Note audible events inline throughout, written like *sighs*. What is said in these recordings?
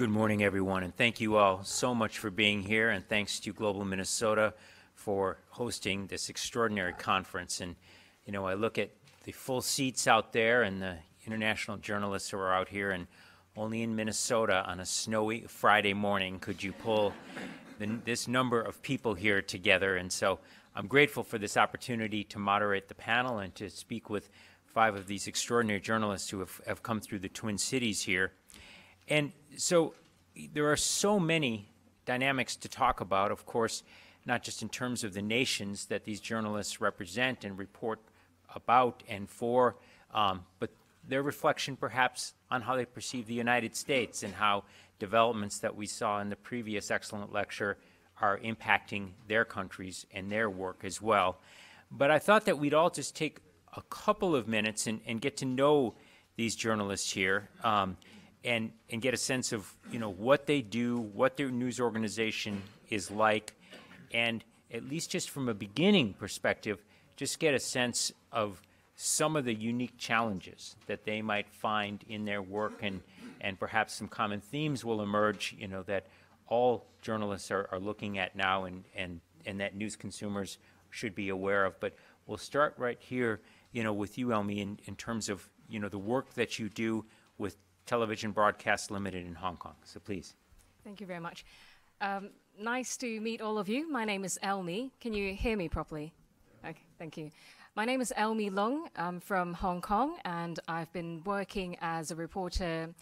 Good morning, everyone, and thank you all so much for being here, and thanks to Global Minnesota for hosting this extraordinary conference. And, you know, I look at the full seats out there and the international journalists who are out here, and only in Minnesota on a snowy Friday morning could you pull the, this number of people here together. And so I'm grateful for this opportunity to moderate the panel and to speak with five of these extraordinary journalists who have, have come through the Twin Cities here. And so there are so many dynamics to talk about, of course, not just in terms of the nations that these journalists represent and report about and for, um, but their reflection perhaps on how they perceive the United States and how developments that we saw in the previous excellent lecture are impacting their countries and their work as well. But I thought that we'd all just take a couple of minutes and, and get to know these journalists here um, and, and get a sense of you know what they do, what their news organization is like, and at least just from a beginning perspective, just get a sense of some of the unique challenges that they might find in their work and, and perhaps some common themes will emerge, you know, that all journalists are, are looking at now and, and, and that news consumers should be aware of. But we'll start right here, you know, with you, Elmy, in, in terms of, you know, the work that you do with Television Broadcast Limited in Hong Kong. So please. Thank you very much. Um, nice to meet all of you. My name is Elmy. Can you hear me properly? Okay, thank you. My name is Elmy Lung. I'm from Hong Kong, and I've been working as a reporter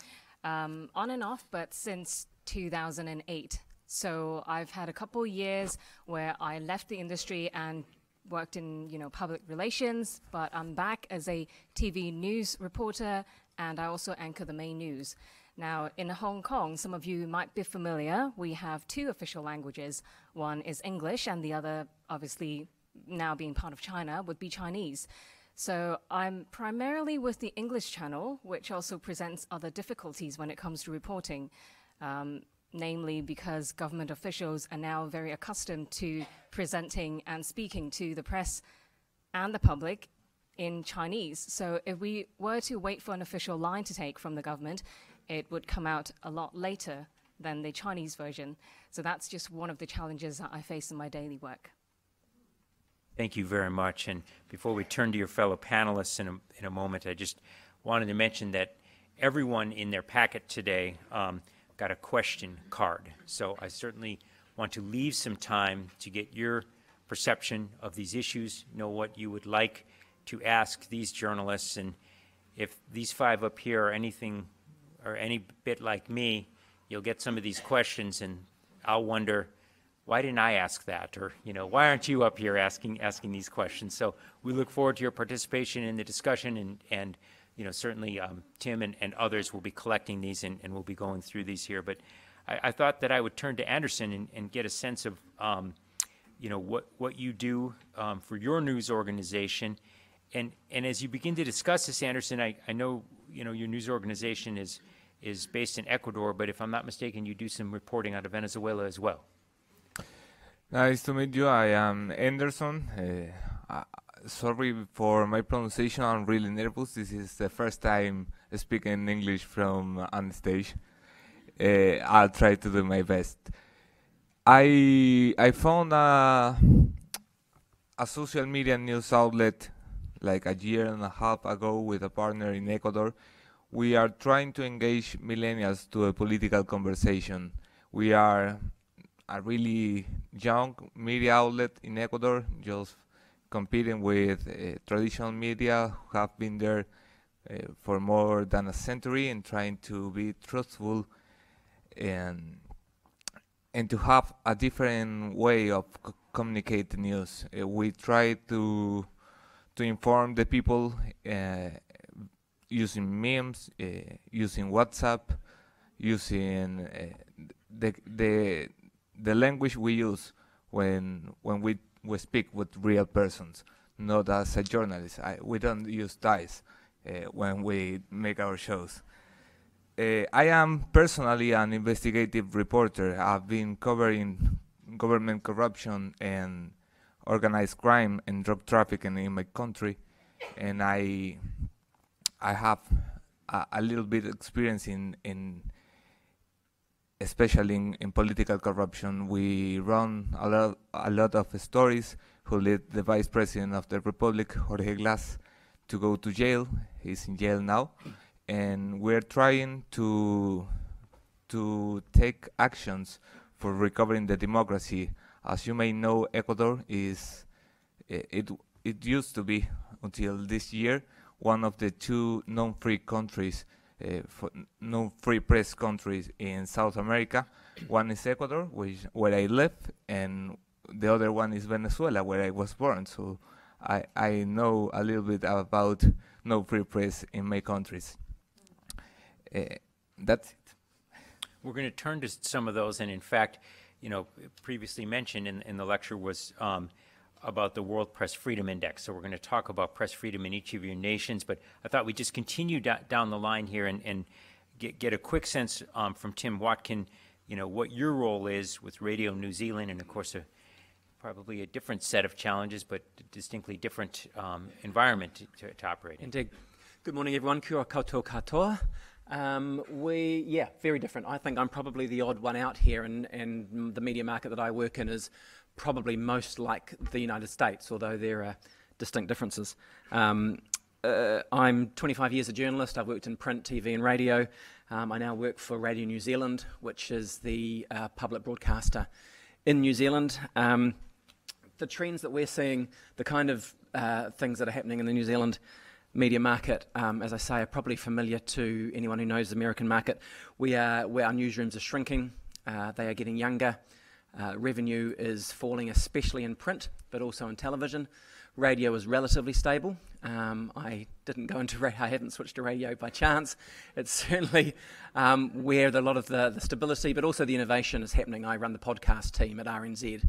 um, on and off, but since 2008. So I've had a couple years where I left the industry and worked in you know public relations, but I'm back as a TV news reporter, and I also anchor the main news. Now, in Hong Kong, some of you might be familiar. We have two official languages. One is English, and the other, obviously, now being part of China, would be Chinese. So I'm primarily with the English channel, which also presents other difficulties when it comes to reporting. Um, namely because government officials are now very accustomed to presenting and speaking to the press and the public in Chinese. So if we were to wait for an official line to take from the government, it would come out a lot later than the Chinese version. So that's just one of the challenges that I face in my daily work. Thank you very much. And before we turn to your fellow panelists in a, in a moment, I just wanted to mention that everyone in their packet today um, got a question card. So I certainly want to leave some time to get your perception of these issues, know what you would like to ask these journalists, and if these five up here are anything or any bit like me, you'll get some of these questions, and I'll wonder, why didn't I ask that? Or, you know, why aren't you up here asking asking these questions? So we look forward to your participation in the discussion and, and you know, certainly um, Tim and, and others will be collecting these and, and we'll be going through these here. But I, I thought that I would turn to Andersson and, and get a sense of, um, you know, what, what you do um, for your news organization. And, and as you begin to discuss this, Andersson, I, I know, you know, your news organization is, is based in Ecuador, but if I'm not mistaken, you do some reporting out of Venezuela as well. Nice to meet you. I am Andersson. Uh, sorry for my pronunciation. I'm really nervous. This is the first time speaking English from on stage. Uh, I'll try to do my best. I I found a a social media news outlet like a year and a half ago with a partner in Ecuador. We are trying to engage millennials to a political conversation. We are a really young media outlet in Ecuador, just competing with uh, traditional media who have been there uh, for more than a century and trying to be truthful and and to have a different way of communicate news. Uh, we try to to inform the people uh, using memes, uh, using WhatsApp, using uh, the the the language we use when when we we speak with real persons, not as a journalist. I, we don't use ties when we make our shows. Uh, I am personally an investigative reporter. I've been covering government corruption and organized crime and drug trafficking in my country, and I I have a, a little bit experience in in especially in, in political corruption. We run a lot, a lot of stories who led the vice president of the republic, Jorge Glass, to go to jail. He's in jail now, and we're trying to to take actions for recovering the democracy. As you may know, Ecuador is it it used to be until this year one of the two non-free countries, uh, non-free press countries in South America. one is Ecuador, which where I live, and the other one is Venezuela, where I was born. So I I know a little bit about no free press in my countries. Uh, that's it. We're going to turn to some of those, and in fact, you know, previously mentioned in, in the lecture was um, about the World Press Freedom Index. So we're going to talk about press freedom in each of your nations, but I thought we'd just continue da down the line here and, and get, get a quick sense um, from Tim Watkin, you know, what your role is with Radio New Zealand, and of course, a, probably a different set of challenges, but distinctly different um, environment to, to, operate in. Indeed. Good morning, everyone. Kia koutou katoa. Um, we, yeah, very different. I think I'm probably the odd one out here, and, and the media market that I work in is probably most like the United States, although there are distinct differences. Um, uh, I'm 25 years a journalist. I've worked in print, TV, and radio. Um, I now work for Radio New Zealand, which is the uh, public broadcaster in New Zealand. Um, the trends that we're seeing, the kind of uh, things that are happening in the New Zealand media market, um, as I say, are probably familiar to anyone who knows the American market. We are, where our newsrooms are shrinking, uh, they are getting younger. Uh, revenue is falling, especially in print, but also in television. Radio is relatively stable. Um, I didn't go into radio, I haven't switched to radio by chance. It's certainly um, where a lot of the, the, stability, but also the innovation is happening. I run the podcast team at RNZ,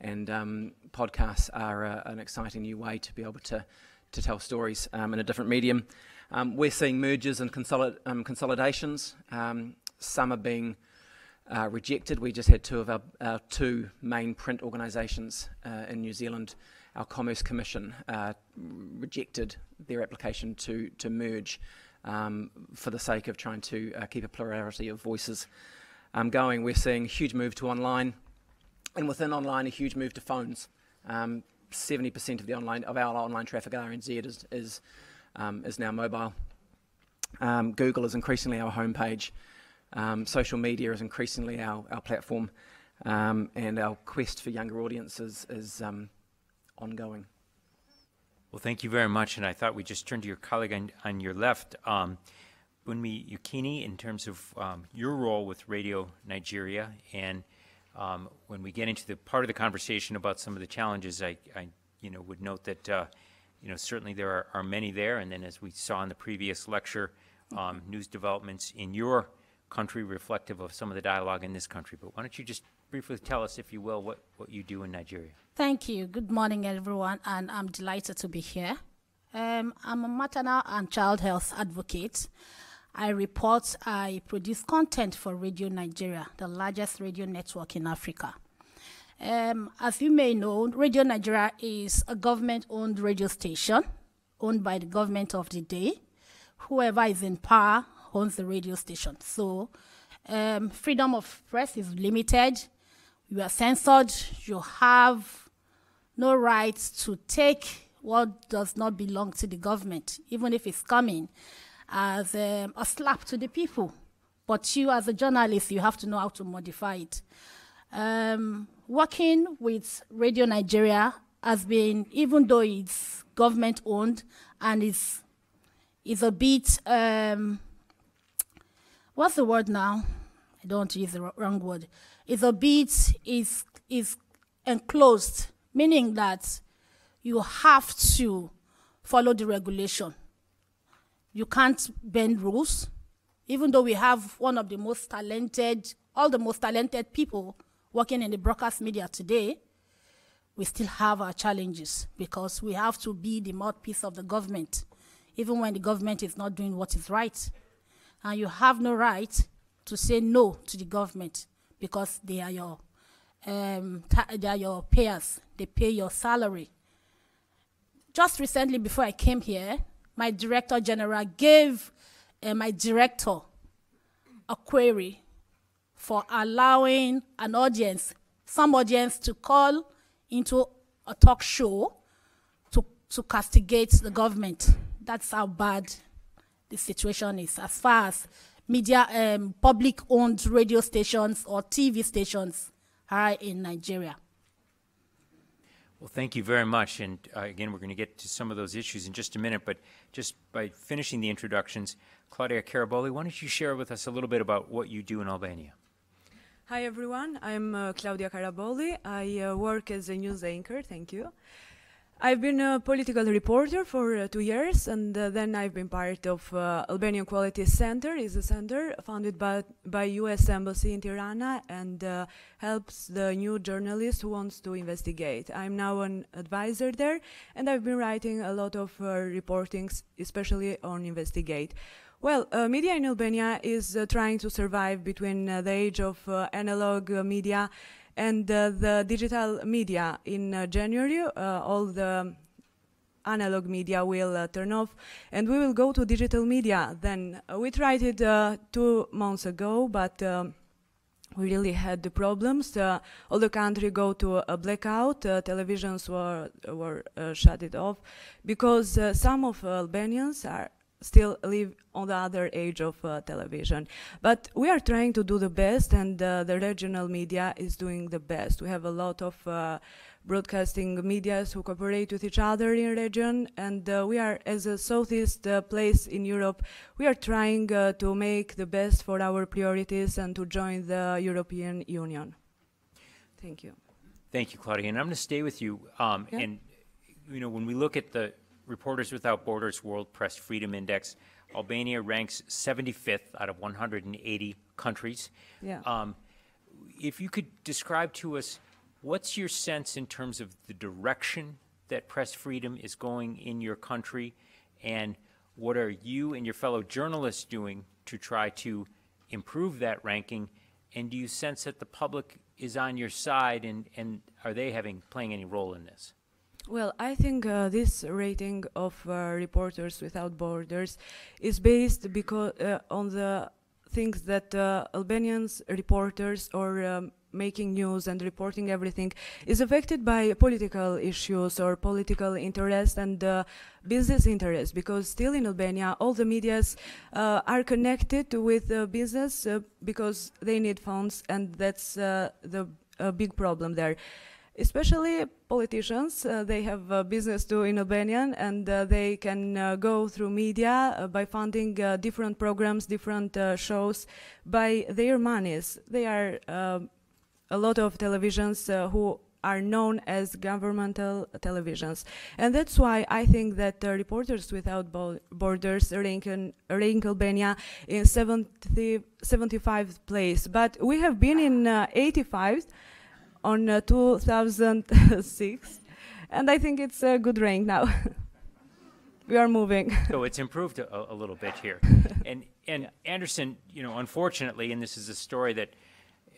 and um, podcasts are a, an exciting new way to be able to to tell stories um, in a different medium. Um, we're seeing mergers and consolid- um, consolidations. Um, some are being uh, rejected. We just had two of our, our two main print organisations uh, in New Zealand. Our Commerce Commission uh, rejected their application to, to merge um, for the sake of trying to uh, keep a plurality of voices um, going. We're seeing a huge move to online, and within online, a huge move to phones. Um, 70% of the online of our online traffic at RNZ is is, um, is now mobile. Um, Google is increasingly our homepage. Um, social media is increasingly our, our platform, um, and our quest for younger audiences is um, ongoing. Well, thank you very much. And I thought we'd just turn to your colleague on, on your left, um, Bunmi Yekini, in terms of your role with Radio Nigeria and um, when we get into the part of the conversation about some of the challenges, I, I you know, would note that, uh, you know, certainly there are, are, many there. And then as we saw in the previous lecture, um, news developments in your country reflective of some of the dialogue in this country. But why don't you just briefly tell us, if you will, what, what you do in Nigeria? Thank you. Good morning, everyone, and I'm delighted to be here. Um, I'm a maternal and child health advocate. I report, I produce content for Radio Nigeria, the largest radio network in Africa. Um, as you may know, Radio Nigeria is a government owned radio station owned by the government of the day. Whoever is in power owns the radio station. So, um, freedom of press is limited. You are censored. You have no right to take what does not belong to the government, even if it's coming as um, a slap to the people. But you, as a journalist, you have to know how to modify it. Um, working with Radio Nigeria has been, even though it's government owned and it's, it's a bit, um, what's the word now? I don't use the wrong word. It's a bit, is is enclosed, meaning that you have to follow the regulation. You can't bend rules, even though we have one of the most talented, all the most talented people working in the broadcast media today. We still have our challenges because we have to be the mouthpiece of the government, even when the government is not doing what is right. And you have no right to say no to the government because they are your um, they are your payers. They pay your salary. Just recently, before I came here, my director general gave uh, my director a query for allowing an audience, some audience, to call into a talk show to, to castigate the government. That's how bad the situation is as far as media, um, public owned radio stations or TV stations are in Nigeria. Well, thank you very much. And uh, again, we're going to get to some of those issues in just a minute. But just by finishing the introductions, Klaudja Karabolli, why don't you share with us a little bit about what you do in Albania? Hi everyone, I'm uh, Klaudja Karabolli. I uh, work as a news anchor, thank you. I've been a political reporter for uh, two years, and uh, then I've been part of uh, Albanian Quality Center. is a center founded by, by U.S. Embassy in Tirana and uh, helps the new journalist who wants to investigate. I'm now an advisor there, and I've been writing a lot of uh, reportings, especially on investigate. Well, uh, media in Albania is trying to survive between the age of analog media and uh, the digital media in uh, January, uh, all the analog media will uh, turn off and we will go to digital media. Then uh, we tried it uh, two months ago but um, we really had the problems. All the country go to a blackout. Televisions were were shut it off because some of albanians are still live on the other age of uh, television. But we are trying to do the best, and uh, the regional media is doing the best. We have a lot of uh, broadcasting medias who cooperate with each other in region, and uh, we are, as a southeast uh, place in Europe, we are trying uh, to make the best for our priorities and to join the European Union. Thank you. Thank you, Klaudja. And I'm going to stay with you. Um, yeah. And, you know, when we look at the Reporters Without Borders World Press Freedom Index, Albania ranks 75th out of 180 countries. Yeah. Um, if you could describe to us what's your sense in terms of the direction that press freedom is going in your country, and what are you and your fellow journalists doing to try to improve that ranking? And do you sense that the public is on your side, and, and are they having playing any role in this? Well, I think uh, this rating of uh, Reporters Without Borders is based because uh, on the things that uh, Albanians reporters or um, making news and reporting everything is affected by political issues or political interest and uh, business interest because still in Albania all the medias are connected with business because they need funds and that's the big problem there especially politicians. Uh, they have uh, business to in Albanian and uh, they can uh, go through media uh, by funding uh, different programs, different shows by their monies. They are a lot of televisions who are known as governmental televisions. And that's why I think that Reporters Without Bo Borders rank, rank Albania in 70, 75th place. But we have been in 85 on uh, 2006, and I think it's a good rank now. *laughs* we are moving. so it's improved a, a little bit here. *laughs* and and yeah. Andersson, you know, unfortunately, and this is a story that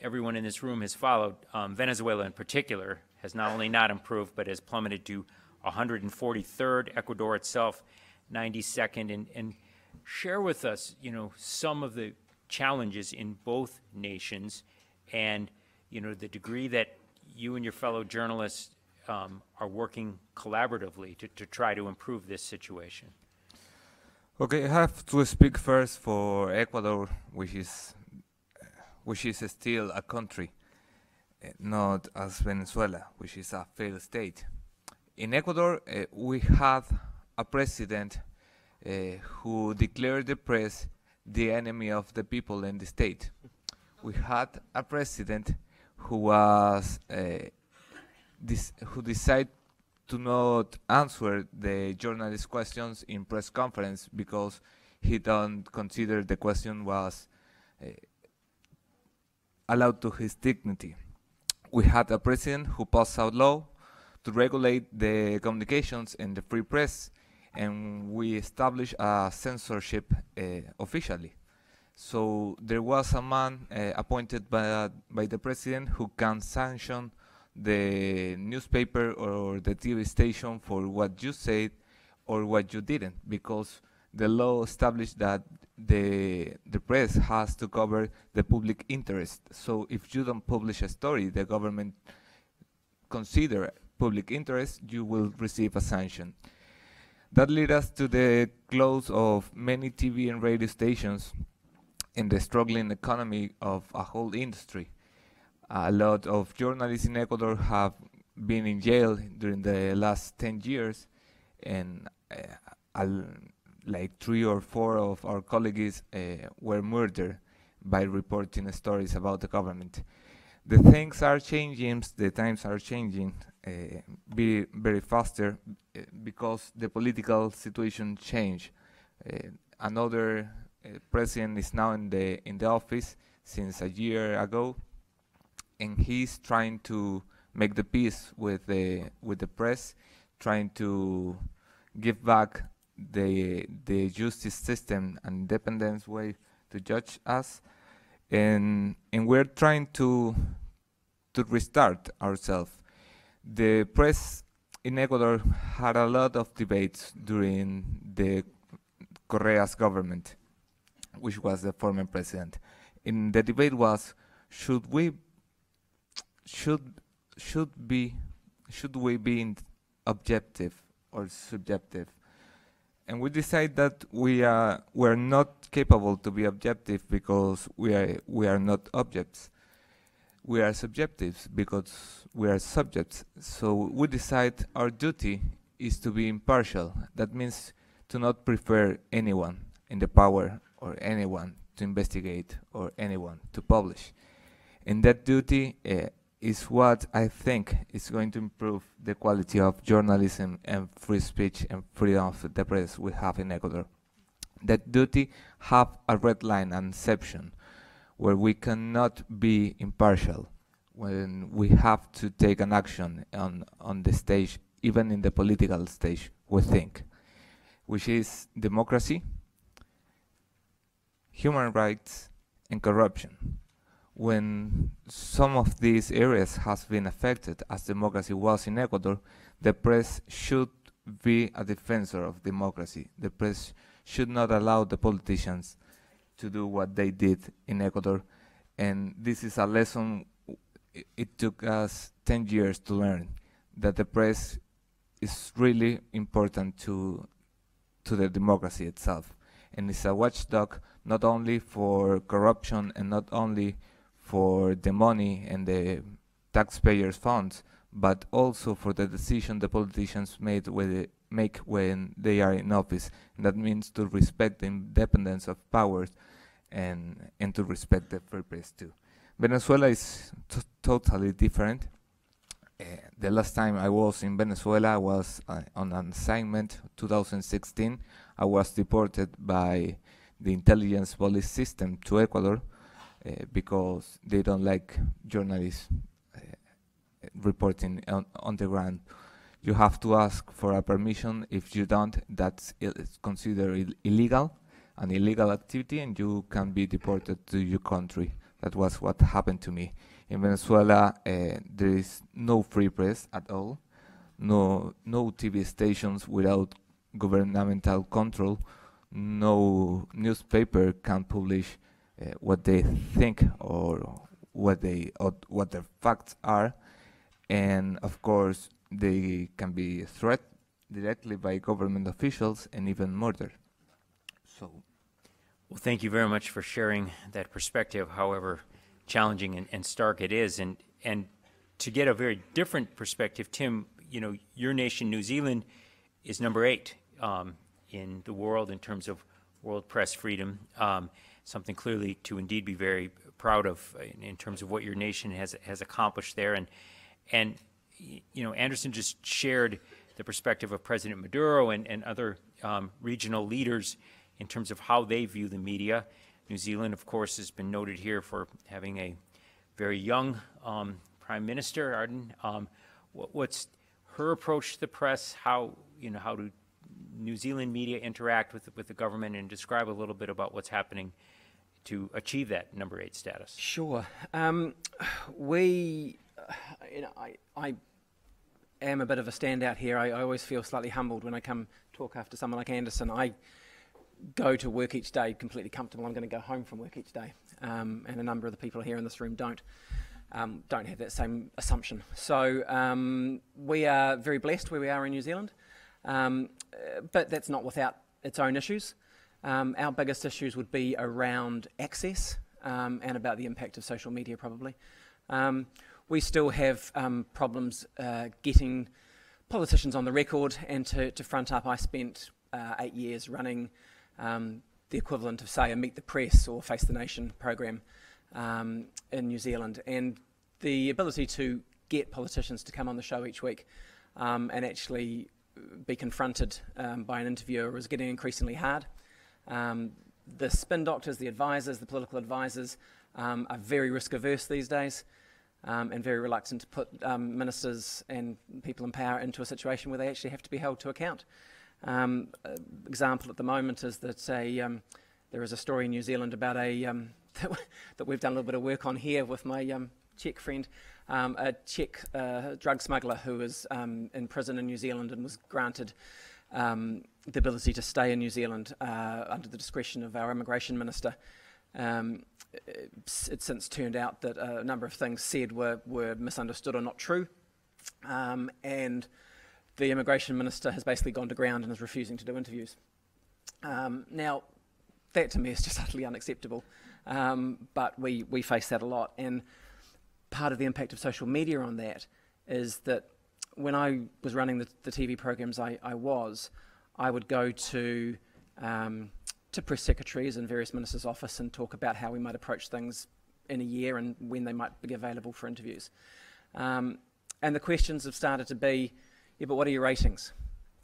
everyone in this room has followed, um, Venezuela in particular has not only not improved, but has plummeted to 143rd, Ecuador itself 92nd, and, and share with us, you know, some of the challenges in both nations and you know, the degree that you and your fellow journalists um, are working collaboratively to, to try to improve this situation? Okay, I have to speak first for Ecuador, which is which is still a country, eh, not as Venezuela, which is a failed state. In Ecuador, uh, we had a president uh, who declared the press the enemy of the people and the state. We had a president who was uh, who decided to not answer the journalist questions in press conference because he don't consider the question was uh, allowed to his dignity. We had a president who passed out law to regulate the communications in the free press, and we established a censorship uh, officially. So there was a man uh, appointed by, by the president who can sanction the newspaper or the TV station for what you said or what you didn't, because the law established that the the press has to cover the public interest. So if you don't publish a story, the government consider public interest, you will receive a sanction. That led us to the close of many TV and radio stations in the struggling economy of a whole industry. A lot of journalists in Ecuador have been in jail during the last 10 years, and uh, like three or four of our colleagues uh, were murdered by reporting stories about the government. The things are changing, the times are changing uh, very, very faster uh, because the political situation changed. Uh, another Eh, president is now in the in the office since a year ago, and he's trying to make the peace with the with the press, trying to give back the the justice system and independence way to judge us, and and we're trying to to restart ourselves. The press in Ecuador had a lot of debates during the Correa's government, which was the former president. And the debate was, should we should should be should we be objective or subjective? And we decide that we are we're not capable to be objective because we are we are not objects. We are subjectives because we are subjects. So we decide our duty is to be impartial. That means to not prefer anyone in the power or anyone to investigate or anyone to publish. And that duty uh, is what I think is going to improve the quality of journalism and free speech and freedom of the press we have in Ecuador. That duty have a red line and exception where we cannot be impartial when we have to take an action on, on the stage, even in the political stage, we think, which is democracy, human rights, and corruption when some of these areas has been affected, as democracy was in Ecuador, the press should be a defensor of democracy. The press should not allow the politicians to do what they did in Ecuador. And this is a lesson it took us 10 years to learn, that the press is really important to, to the democracy itself. And it's a watchdog not only for corruption and not only for the money and the taxpayers' funds, but also for the decision the politicians made with make when they are in office. And that means to respect the independence of powers and and to respect the free press too. Venezuela is totally different. Uh, the last time I was in Venezuela was uh, on an assignment, 2016. I was deported by the intelligence police system to Ecuador uh, because they don't like journalists uh, reporting on, on the ground. You have to ask for a permission. If you don't, that's considered Ill illegal, an illegal activity, and you can be deported to your country. That was what happened to me. In Venezuela, uh, there is no free press at all, no no TV stations without governmental control, no newspaper can publish uh, what they think or what they or what their facts are, and of course they can be threatened directly by government officials and even murdered. So. Well, thank you very much for sharing that perspective, however challenging and, and stark it is. And, and to get a very different perspective, Tim, you know, your nation, New Zealand, is number eight um, in the world in terms of world press freedom. Um, something clearly to indeed be very proud of in, in, terms of what your nation has has accomplished there. And and you know, Andersson just shared the perspective of President Maduro and, and other um, regional leaders in terms of how they view the media. New Zealand, of course, has been noted here for having a very young um, Prime Minister, Ardern. Um, what, what's her approach to the press? How you know how do New Zealand media interact with with the government, and describe a little bit about what's happening to achieve that number eight status? Sure. Um, we, you know, I, I am a bit of a standout here. I, I, always feel slightly humbled when I come talk after someone like Andersson. I go to work each day completely comfortable. I'm going to go home from work each day, um, and a number of the people here in this room don't. Um, don't have that same assumption. So um, we are very blessed where we are in New Zealand, um, uh, but that's not without its own issues. Um, our biggest issues would be around access um, and about the impact of social media, probably. Um, we still have um, problems uh, getting politicians on the record, and to, to front up, I spent uh, eight years running um, the equivalent of, say, a Meet the Press or Face the Nation program um, in New Zealand. And the ability to get politicians to come on the show each week and actually be confronted by an interviewer is getting increasingly hard. Um, the spin doctors, the advisors, the political advisors um, are very risk averse these days um, and very reluctant to put um, ministers and people in power into a situation where they actually have to be held to account. Um, example at the moment is that a, um, there is a story in New Zealand about a *laughs* that, we've done a little bit of work on here with my Czech friend, a Czech uh, drug smuggler who was in prison in New Zealand and was granted um, the ability to stay in New Zealand uh, under the discretion of our immigration minister. Um, it's, it's, since turned out that a number of things said were, were misunderstood or not true. Um, and the immigration minister has basically gone to ground and is refusing to do interviews. Um, now, that to me is just *laughs* utterly unacceptable, um, but we, we face that a lot. And part of the impact of social media on that is that when I was running the, the TV programs I, I, was, I would go to um, to press secretaries and various ministers' office and talk about how we might approach things in a year and when they might be available for interviews. Um, and the questions have started to be, yeah, but what are your ratings?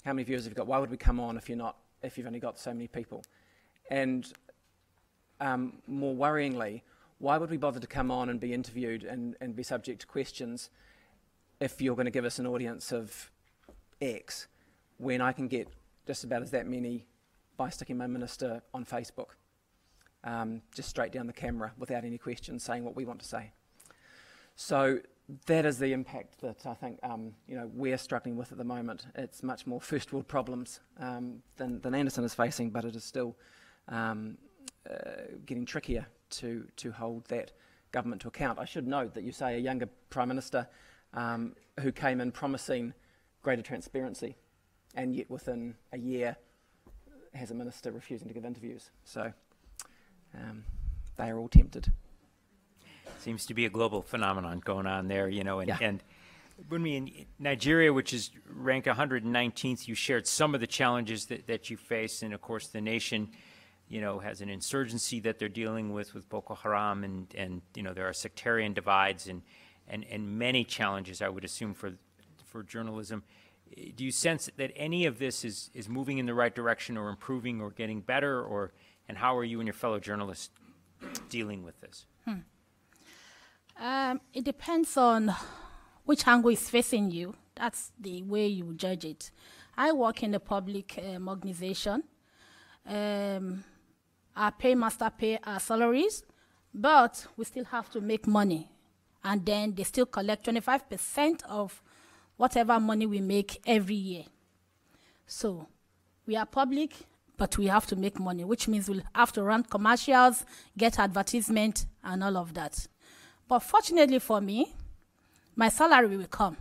How many viewers have you got? Why would we come on if you're not if you've only got so many people? And um, more worryingly, why would we bother to come on and be interviewed and, and be subject to questions if you're going to give us an audience of X, when I can get just about as that many by sticking my minister on Facebook, um, just straight down the camera without any questions, saying what we want to say. So that is the impact that I think um, you know we're struggling with at the moment. It's much more *laughs* first world problems um, than, than Andersson is facing, but it is still um, uh, getting trickier to to hold that government to account. I should note that you say a younger prime minister um, who came in promising greater transparency, and yet within a year has a minister refusing to give interviews. So um, they are all tempted. Seems to be a global phenomenon going on there, you know, and, yeah. and when we in Nigeria, which is ranked 119th, you shared some of the challenges that, that you face, and of course the nation, you know, has an insurgency that they're dealing with with Boko Haram, and and you know there are sectarian divides, and and, and many challenges, I would assume, for, for journalism. Do you sense that any of this is, is moving in the right direction or improving or getting better? Or, and how are you and your fellow journalists dealing with this? Hmm. Um, it depends on which angle is facing you. That's the way you judge it. I work in a public um, organization. Um, our paymaster pay our salaries, but we still have to make money and then they still collect 25% of whatever money we make every year. So we are public, but we have to make money, which means we'll have to run commercials, get advertisement, and all of that. But fortunately for me, my salary will come.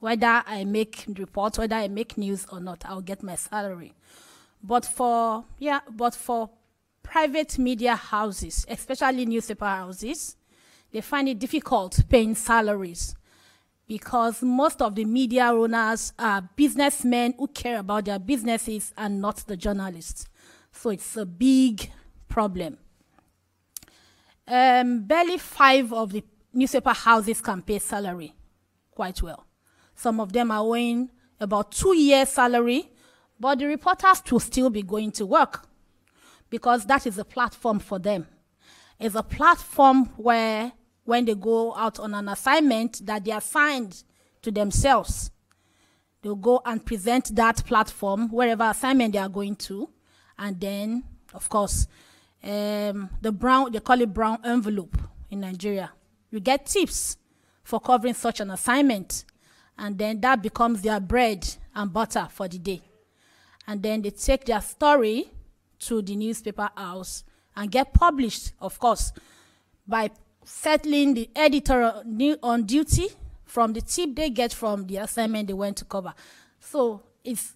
Whether I make reports, whether I make news or not, I'll get my salary. But for yeah, but for private media houses, especially newspaper houses, they find it difficult paying salaries because most of the media owners are businessmen who care about their businesses and not the journalists. So it's a big problem. Um, barely five of the newspaper houses can pay salary quite well. Some of them are owing about two years' salary, but the reporters will still be going to work because that is a platform for them. It's a platform where when they go out on an assignment that they assigned to themselves. They'll go and present that platform wherever assignment they are going to. And then, of course, um, the brown, they call it brown envelope in Nigeria. You get tips for covering such an assignment. And then that becomes their bread and butter for the day. And then they take their story to the newspaper house and get published, of course, by settling the editor on duty from the tip they get from the assignment they went to cover. So it's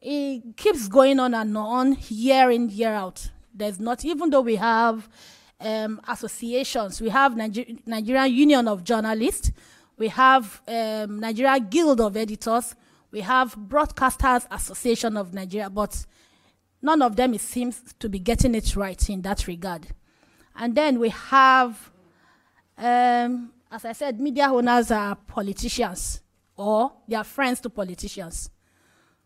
it keeps going on and on year in year out. There's not even though we have um, associations, we have Niger- Nigerian Union of Journalists, we have um, Nigeria Guild of Editors, we have Broadcasters Association of Nigeria, but none of them seems to be getting it right in that regard. And then we have, um, as I said, media owners are politicians or they are friends to politicians.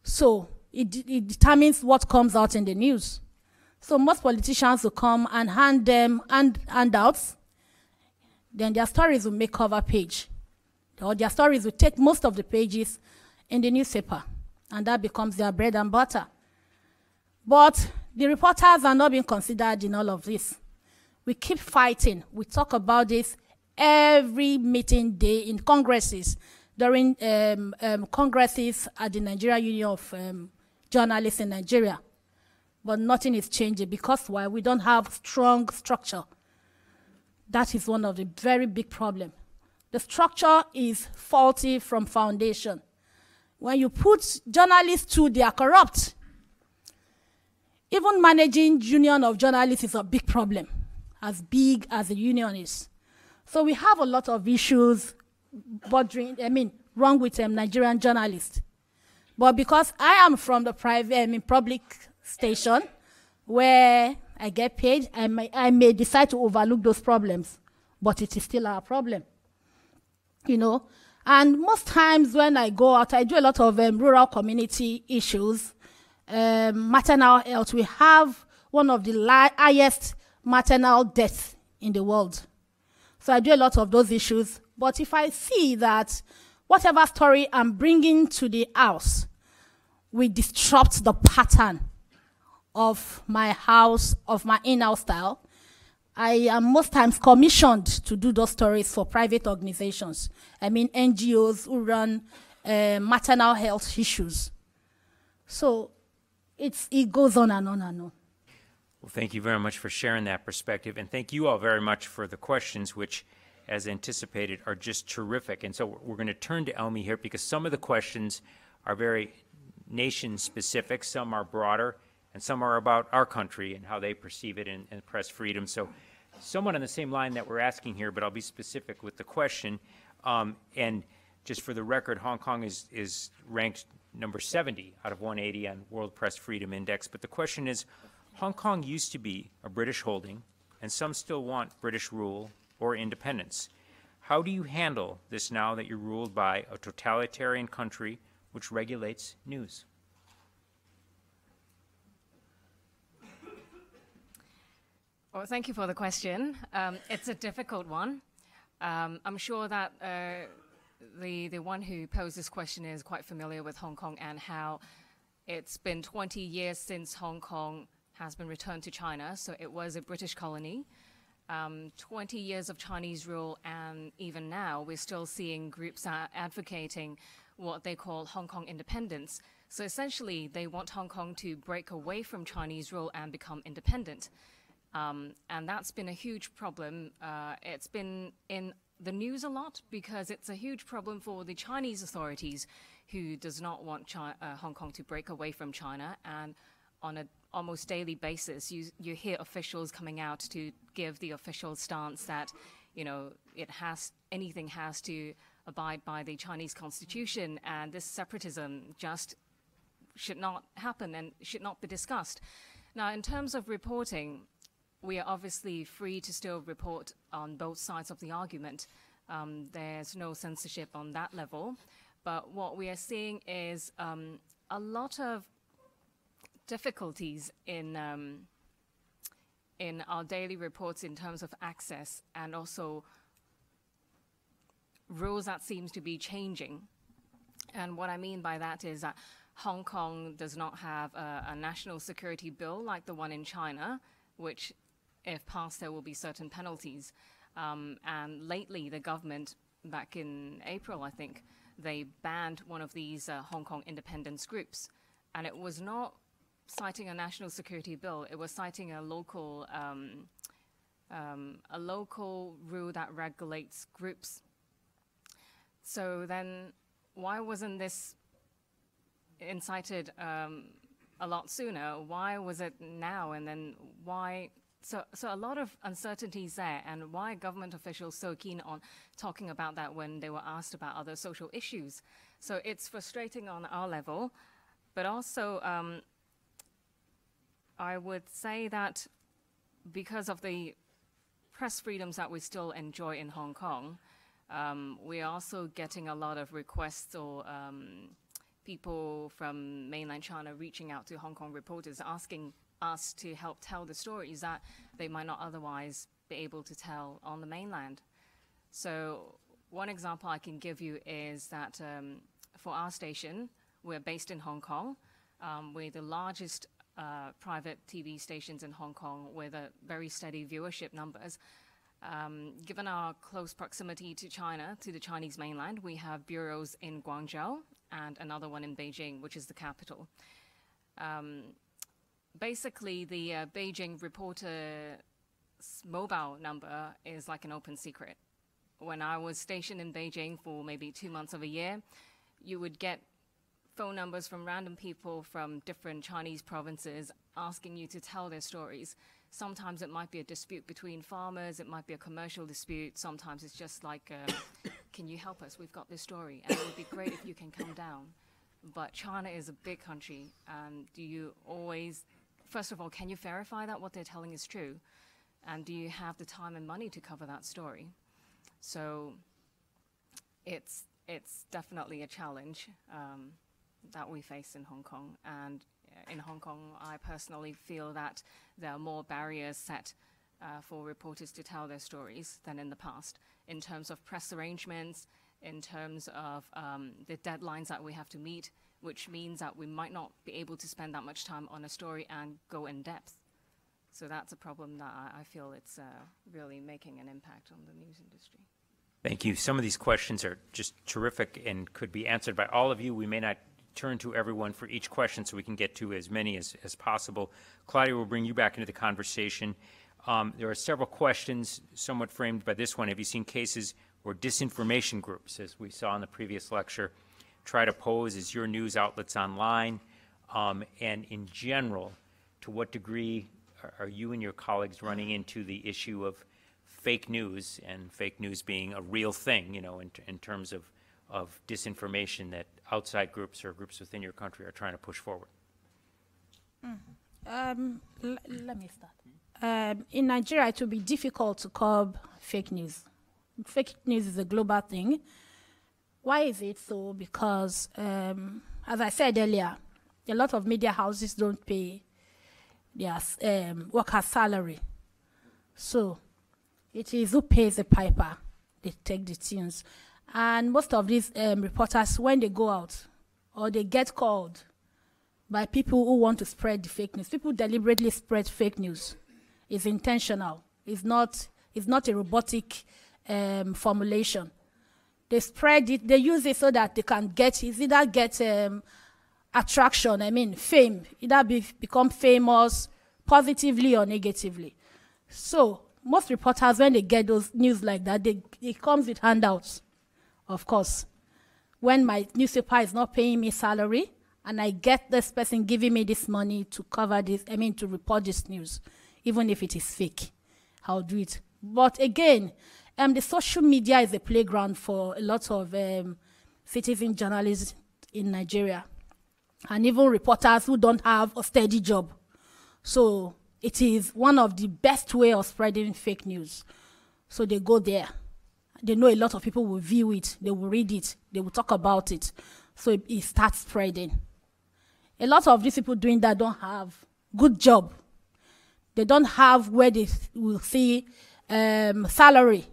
So it, it determines what comes out in the news. So most politicians will come and hand them hand, handouts, then their stories will make cover page. Or their stories will take most of the pages in the newspaper, and that becomes their bread and butter. But the reporters are not being considered in all of this. We keep fighting. We talk about this every meeting day in congresses, during um, um, congresses at the Nigeria Union of um, Journalists in Nigeria but nothing is changing because why? We don't have strong structure. That is one of the very big problem. The structure is faulty from foundation. When you put journalists to, they are corrupt. Even managing union of journalists is a big problem, as big as the union is. So we have a lot of issues bothering, I mean, wrong with um, Nigerian journalists. But because I am from the private, I mean, public station where I get paid, I may, I may decide to overlook those problems, but it is still our problem. You know, and most times when I go out, I do a lot of um, rural community issues, um, maternal health. We have one of the highest maternal deaths in the world. So I do a lot of those issues. But if I see that whatever story I'm bringing to the house, we disrupt the pattern of my house, of my in-house style. I am most times commissioned to do those stories for private organizations. I mean NGOs who run uh, maternal health issues. So it's, it goes on and on and on. Well, thank you very much for sharing that perspective, and thank you all very much for the questions, which, as anticipated, are just terrific. And so we're going to turn to Elmy here because some of the questions are very nation specific, some are broader and some are about our country and how they perceive it and, and press freedom. So, somewhat on the same line that we're asking here, but I'll be specific with the question. Um, and just for the record, Hong Kong is, is ranked number 70 out of 180 on World Press Freedom Index. But the question is Hong Kong used to be a British holding, and some still want British rule or independence. How do you handle this now that you're ruled by a totalitarian country which regulates news? Well, thank you for the question. Um, it's a difficult one. Um, I'm sure that uh, the the one who posed this question is quite familiar with Hong Kong and how it's been 20 years since Hong Kong has been returned to China. So it was a British colony. Um, 20 years of Chinese rule, and even now we're still seeing groups advocating what they call Hong Kong independence. So essentially, they want Hong Kong to break away from Chinese rule and become independent. Um, and that's been a huge problem. Uh, it's been in the news a lot because it's a huge problem for the Chinese authorities who does not want China, uh, Hong Kong to break away from China. And on an almost daily basis, you, you hear officials coming out to give the official stance that, you know, it has, anything has to abide by the Chinese constitution and this separatism just should not happen and should not be discussed. Now, in terms of reporting, we are obviously free to still report on both sides of the argument. Um, there's no censorship on that level. But what we are seeing is um, a lot of difficulties in um, in our daily reports in terms of access and also rules that seems to be changing. And what I mean by that is that Hong Kong does not have a, a national security bill like the one in China, which if passed, there will be certain penalties. Um, and lately, the government, back in April, I think, they banned one of these uh, Hong Kong independence groups. And it was not citing a national security bill. It was citing a local um, um, a local rule that regulates groups. So then, why wasn't this incited um, a lot sooner? Why was it now? And then why? So, so a lot of uncertainties there, and why government officials so keen on talking about that when they were asked about other social issues. So it's frustrating on our level, but also um, I would say that because of the press freedoms that we still enjoy in Hong Kong, um, we're also getting a lot of requests or um, people from mainland China reaching out to Hong Kong reporters asking us to help tell the stories that they might not otherwise be able to tell on the mainland. So one example I can give you is that um, for our station, we're based in Hong Kong. Um, we're the largest uh, private TV stations in Hong Kong with a very steady viewership numbers. Um, given our close proximity to China, to the Chinese mainland, we have bureaus in Guangzhou and another one in Beijing, which is the capital. Um, basically, the uh, Beijing reporter's mobile number is like an open secret. When I was stationed in Beijing for maybe two months of a year, you would get phone numbers from random people from different Chinese provinces asking you to tell their stories. Sometimes it might be a dispute between farmers, it might be a commercial dispute, sometimes it's just like, uh, *coughs* can you help us? We've got this story, and it would be great if you can come down. But China is a big country, and do you always, first of all, can you verify that what they're telling is true? And do you have the time and money to cover that story? So it's, it's definitely a challenge um, that we face in Hong Kong. And in Hong Kong, I personally feel that there are more barriers set uh, for reporters to tell their stories than in the past, in terms of press arrangements, in terms of um, the deadlines that we have to meet, which means that we might not be able to spend that much time on a story and go in depth. So that's a problem that I, I feel it's uh, really making an impact on the news industry. Thank you. Some of these questions are just terrific and could be answered by all of you. We may not turn to everyone for each question so we can get to as many as, as possible. Klaudja will bring you back into the conversation. Um, there are several questions somewhat framed by this one. Have you seen cases where disinformation groups, as we saw in the previous lecture, try to pose as your news outlets online? Um, and in general, to what degree are, are you and your colleagues running into the issue of fake news and fake news being a real thing, you know, in, in terms of, of disinformation that outside groups or groups within your country are trying to push forward? Um, l- let me start. Um, in Nigeria, it will be difficult to curb fake news. Fake news is a global thing. Why is it so? Because, um, as I said earlier, a lot of media houses don't pay their um, workers' salary. So, it is who pays the piper, they take the tunes. And most of these um, reporters, when they go out or they get called, by people who want to spread the fake news. People deliberately spread fake news. It's intentional. It's not. It's not a robotic um, formulation. They spread it. They use it so that they can get. It's either get um, attraction. I mean, fame. Either be, become famous positively or negatively. So most reporters, when they get those news like that, they it comes with handouts, of course when my newspaper is not paying me salary and I get this person giving me this money to cover this, I mean, to report this news, even if it is fake, I'll do it. But again, um, the social media is a playground for a lot of um, citizen journalists in Nigeria and even reporters who don't have a steady job. So it is one of the best way of spreading fake news. So they go there. They know a lot of people will view it, they will read it, they will talk about it. So it, it starts spreading. A lot of these people doing that don't have good job. They don't have where they will see um, salary.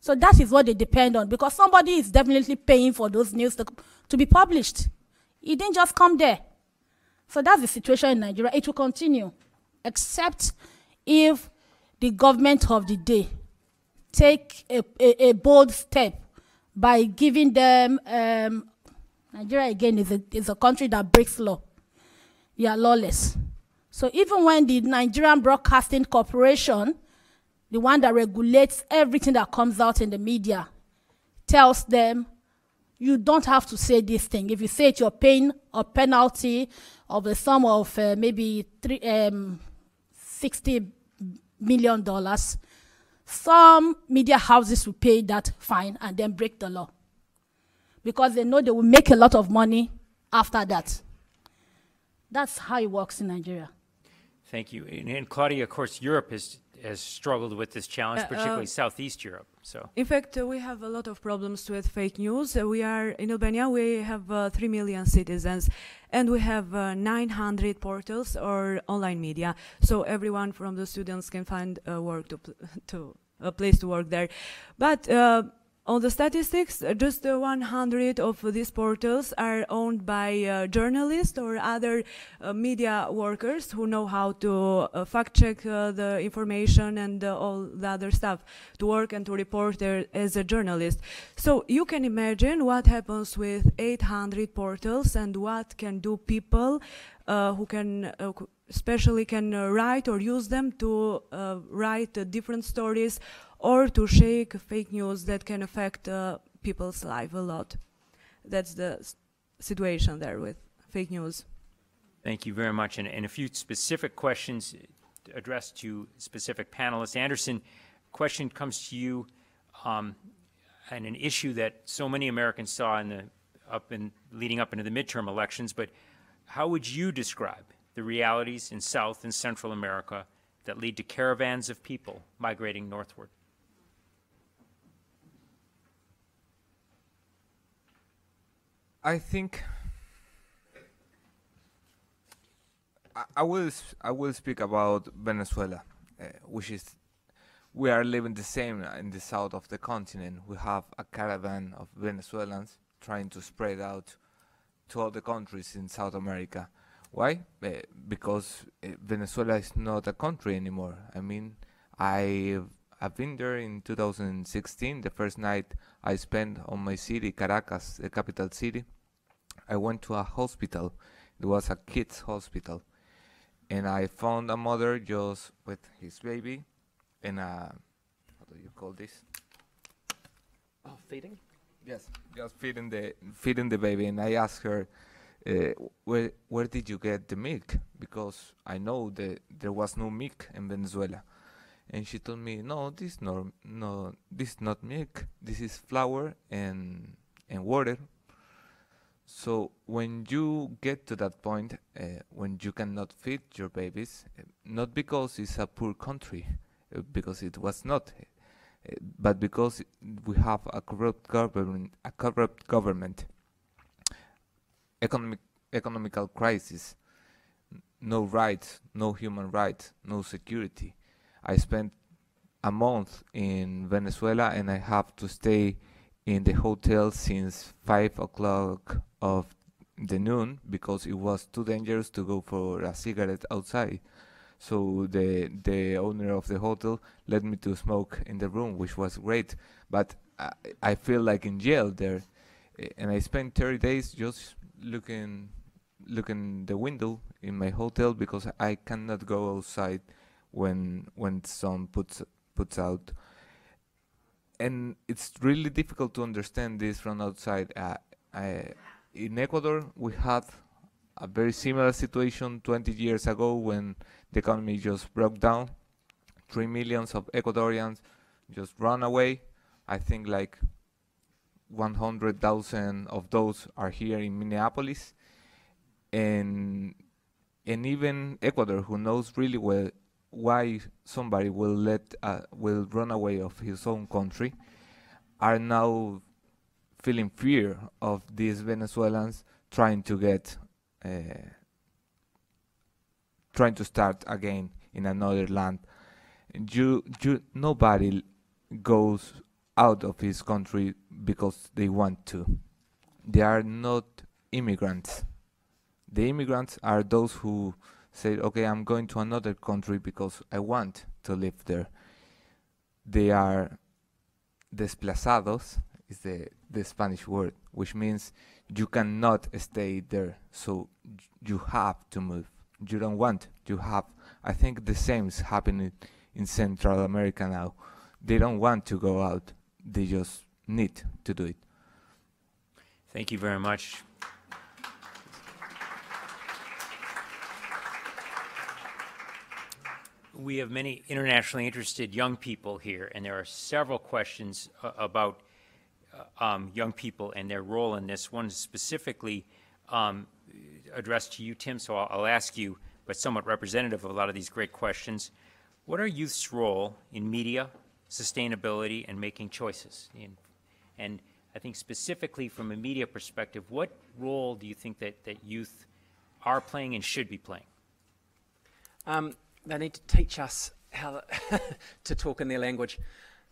So that is what they depend on because somebody is definitely paying for those news to, to be published. It didn't just come there. So that's the situation in Nigeria. It will continue, except if the government of the day take a, a, a bold step by giving them. Um, Nigeria again is a is a country that breaks law. We are lawless. So even when the Nigerian Broadcasting Corporation, the one that regulates everything that comes out in the media, tells them you don't have to say this thing. If you say it, you're paying a penalty of a sum of uh, maybe three, um, 60 million dollars. Some media houses will pay that fine and then break the law because they know they will make a lot of money after that. That's how it works in Nigeria. Thank you. And, and Klaudja, of course, Europe has, has struggled with this challenge, Uh, uh, particularly Southeast Europe. So, In fact, we have a lot of problems with fake news. We are in Albania. We have uh, three million citizens, and we have uh, 900 portals or online media. So everyone from the students can find work to pl- to a place to work there. But uh, on the statistics, uh, just uh, 100 of these portals are owned by uh, journalists or other uh, media workers who know how to uh, fact check uh, the information and uh, all the other stuff to work and to report there as a journalist. So you can imagine what happens with 800 portals and what can do people who can especially can write or use them to write different stories or to shake fake news that can affect uh, people's life a lot. That's the situation there with fake news. thank you very much. And, and a few specific questions addressed to specific panelists. Andersson, question comes to you um, and an issue that so many Americans saw in the up in leading up into the midterm elections. But how would you describe the realities in South and Central America that lead to caravans of people migrating northward? I think I, I will I will speak about Venezuela, uh, which is we are living the same in the south of the continent. We have a caravan of Venezuelans trying to spread out to all the countries in South America. Why? Uh, because uh, Venezuela is not a country anymore. I mean, I I've been there in 2016. The first night I spent on my city, Caracas, the capital city. I went to a hospital. It was a kids' hospital, and I found a mother just with his baby, and a how do you call this? Oh, feeding? Yes, just feeding the feeding the baby, and I asked her, uh, "Where where did you get the milk?" Because I know that there was no milk in Venezuela, and she told me, "No, this no no this is not milk. This is flour and and water." So when you get to that point, uh, when you cannot feed your babies, uh, not because it's a poor country, uh, because it was not, uh, but because we have a corrupt government, a corrupt government, economic economical crisis, no rights, no human rights, no security. I spent a month in Venezuela and I have to stay in the hotel since five o'clock of the noon because it was too dangerous to go for a cigarette outside. So the the owner of the hotel let me to smoke in the room, which was great. But I, I feel like in jail there, and I spent 30 days just looking looking the window in my hotel because I cannot go outside when when sun puts puts out. And it's really difficult to understand this from outside. Uh, I, in Ecuador, we had a very similar situation 20 years ago when the economy just broke down. Three millions of Ecuadorians just run away. I think like 100,000 of those are here in Minneapolis, and and even Ecuador, who knows really well why somebody will let uh, will run away of his own country, are now feeling fear of these Venezuelans trying to get uh, trying to start again in another land. You, you, nobody goes out of his country because they want to. They are not immigrants. The immigrants are those who say, "Okay, I'm going to another country because I want to live there." They are desplazados is the the Spanish word, which means you cannot stay there, so you have to move. you don't want. You have, I think the same is happening in Central America now. They don't want to go out. They just need to do it. Thank you very much. We have many internationally interested young people here, and there are several questions uh, about uh, um, young people and their role in this. One is specifically um, addressed to you, Tim, so I'll, I'll ask you, but somewhat representative of a lot of these great questions. What are youth's role in media, sustainability, and making choices? And, and I think specifically from a media perspective, what role do you think that, that youth are playing and should be playing? Um, they need to teach us how *laughs* to talk in their language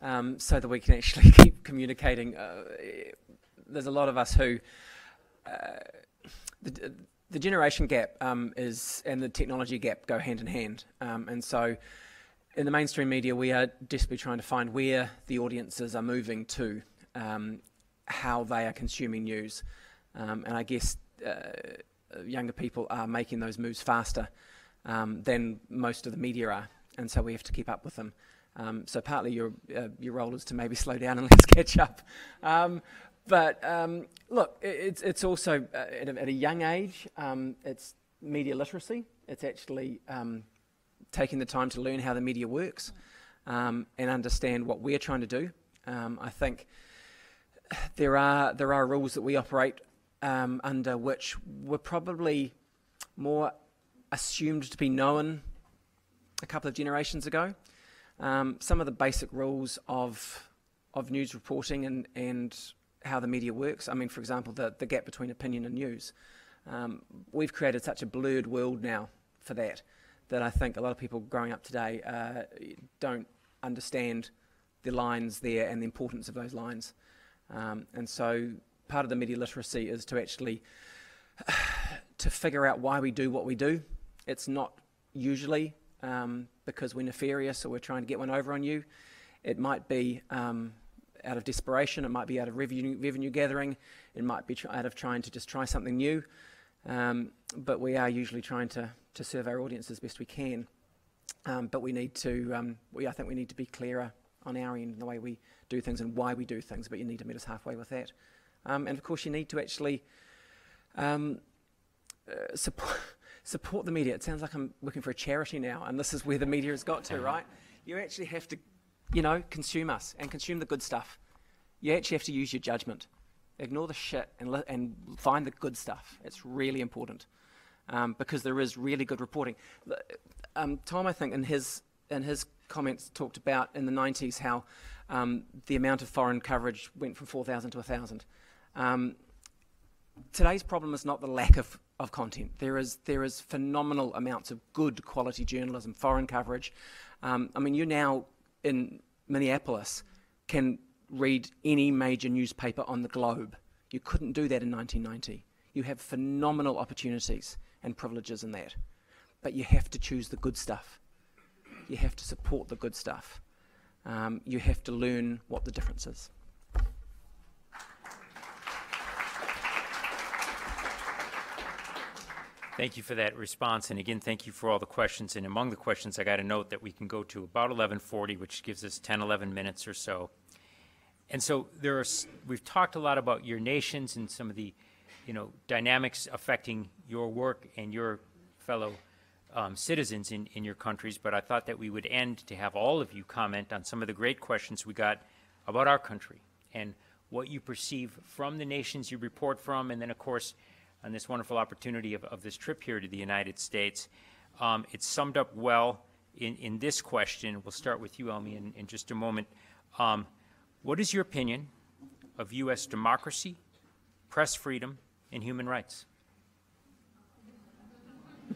um, so that we can actually *laughs* keep communicating. Uh, there's a lot of us who. Uh, the, the generation gap um, is and the technology gap go hand in hand, um, and so in the mainstream media we are desperately trying to find where the audiences are moving to, um, how they are consuming news, um, and I guess uh, younger people are making those moves faster um, than most of the media are, and so we have to keep up with them. Um, so partly your uh, your role is to maybe *laughs* slow down and let's catch up. Um, but um, look, it, it's it's also uh, at, a, at, a, young age, um, it's media literacy. It's actually um, taking the time to learn how the media works and understand what we're trying to do. I think there are there are rules that we operate under which we're probably more assumed to be known a couple of generations ago. Um, some of the basic rules of of news reporting and, and how the media works. I mean, for example, the, the gap between opinion and news. Um, we've created such a blurred world now for that that I think a lot of people growing up today uh, don't understand the lines there and the importance of those lines. Um, and so part of the media literacy is to actually *sighs* to figure out why we do what we do it's not usually um, because we're nefarious or we're trying to get one over on you. It might be um, out of desperation. It might be out of revenue, revenue gathering. It might be out of trying to just try something new. Um, but we are usually trying to, to serve our audience as best we can. Um, but we need to, um, we, I think we need to be clearer on our end in the way we do things and why we do things, but you need to meet us halfway with that. Um, and of course, you need to actually uh, support support the media. It sounds like I'm working for a charity now, and this is where the media has got to, right? You actually have to, you know, consume us and consume the good stuff. You actually have to use your judgment. Ignore the shit and, li- and find the good stuff. It's really important um, because there is really good reporting. Um, Tom, I think, in his in his comments talked about in the 90s how um, the amount of foreign coverage went from 4,000 to 1,000. Um, today's problem is not the lack of of content. There is there is phenomenal amounts of good quality journalism, foreign coverage. Um, I mean, you now in Minneapolis can read any major newspaper on the globe. You couldn't do that in 1990. You have phenomenal opportunities and privileges in that, but you have to choose the good stuff. You have to support the good stuff. Um, you have to learn what the difference is. Thank you for that response. And again, thank you for all the questions. And among the questions, I got a note that we can go to about 1140, which gives us 10, 11 minutes or so. And so there are, we've talked a lot about your nations and some of the, you know, dynamics affecting your work and your fellow um, citizens in, in your countries. But I thought that we would end to have all of you comment on some of the great questions we got about our country and what you perceive from the nations you report from, and then, of course, on this wonderful opportunity of, of this trip here to the United States. Um, it's summed up well in, in this question. We'll start with you, Elmy, in, in just a moment. Um, what is your opinion of U.S. democracy, press freedom, and human rights?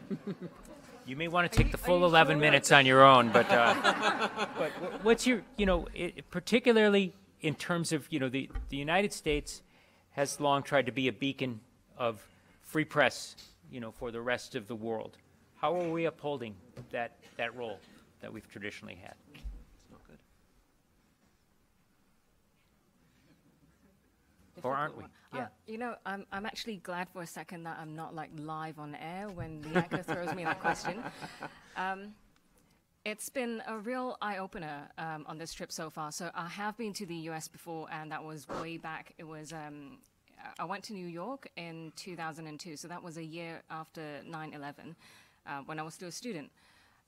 *laughs* you may want to take the full 11 sure? minutes on your own, but, uh, *laughs* but what's your, you know, it, particularly in terms of, you know, the, the United States has long tried to be a beacon of free press, you know, for the rest of the world. How are we upholding that, that role that we've traditionally had? The Or aren't we? Uh, Yeah. you know, I'm, I'm actually glad for a second that I'm not like live on air when the anchor *laughs* throws me that question. Um, it's been a real eye opener um, on this trip so far. So I have been to the US before, and that was way back. It was um, I went to New York in 2002, so that was a year after 9/11, uh, when I was still a student.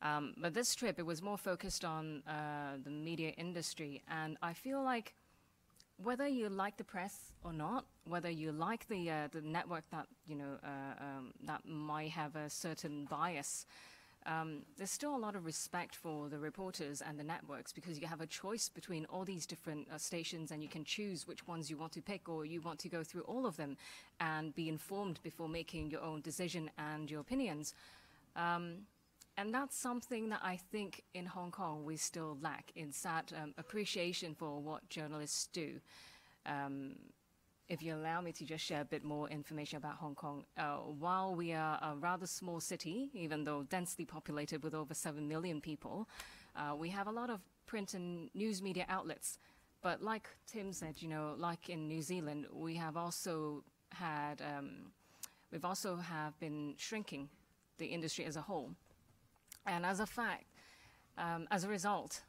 Um, but this trip, it was more focused on uh, the media industry, and I feel like whether you like the press or not, whether you like the uh, the network that you know uh, um, that might have a certain bias, um, there's still a lot of respect for the reporters and the networks because you have a choice between all these different uh, stations and you can choose which ones you want to pick or you want to go through all of them and be informed before making your own decision and your opinions. Um, and that's something that I think in Hong Kong we still lack in that um, appreciation for what journalists do. Um, if you allow me to just share a bit more information about Hong Kong, uh, while we are a rather small city, even though densely populated with over 7 million people, uh, we have a lot of print and news media outlets. But like Tim said, you know, like in New Zealand, we have also had, um, we've also have been shrinking the industry as a whole. And as a fact, um, as a result,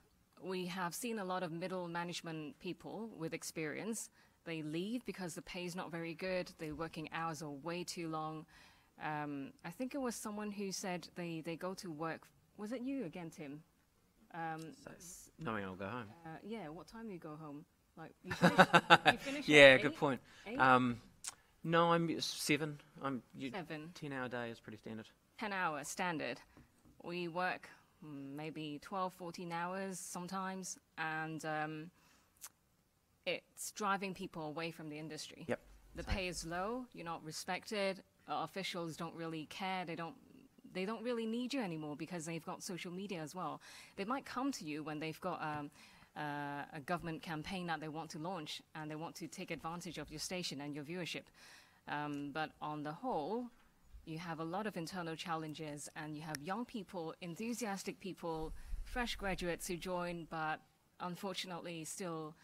we have seen a lot of middle management people with experience. They leave because the pay is not very good, the working hours are way too long. Um, I think it was someone who said they, they go to work. Was it you again, Tim? Um, So knowing I'll go home. uh, yeah, what time do you go home? Like you *laughs* finish, you finish Yeah, good eight? point. Eight? Um, no, I'm seven. I'm you, Seven. ten hour day is pretty standard. Ten hour standard. We work mm, maybe 12, 14 hours sometimes, and um, it's driving people away from the industry. Yep. The pay is low, you're not respected, uh, officials don't really care, they don't. They don't really need you anymore because they've got social media as well. They might come to you when they've got um, uh, a government campaign that they want to launch and they want to take advantage of your station and your viewership. Um, but on the whole, you have a lot of internal challenges and you have young people, enthusiastic people, fresh graduates who join, but unfortunately still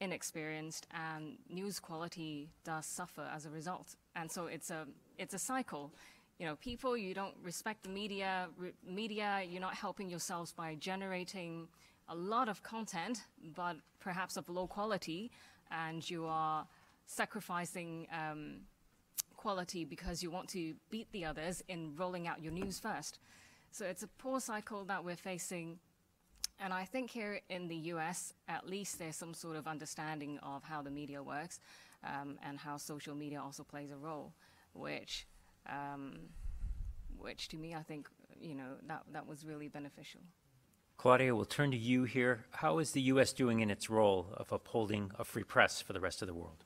inexperienced and news quality does suffer as a result. And so it's a, it's a cycle. You know, people, you don't respect the media, re- media, you're not helping yourselves by generating a lot of content, but perhaps of low quality, and you are sacrificing um, quality because you want to beat the others in rolling out your news first. So it's a poor cycle that we're facing. And I think here in the US, at least there's some sort of understanding of how the media works um, and how social media also plays a role, which, um, which to me, I think, you know, that, that was really beneficial. Klaudja, we'll turn to you here. How is the U.S. doing in its role of upholding a free press for the rest of the world?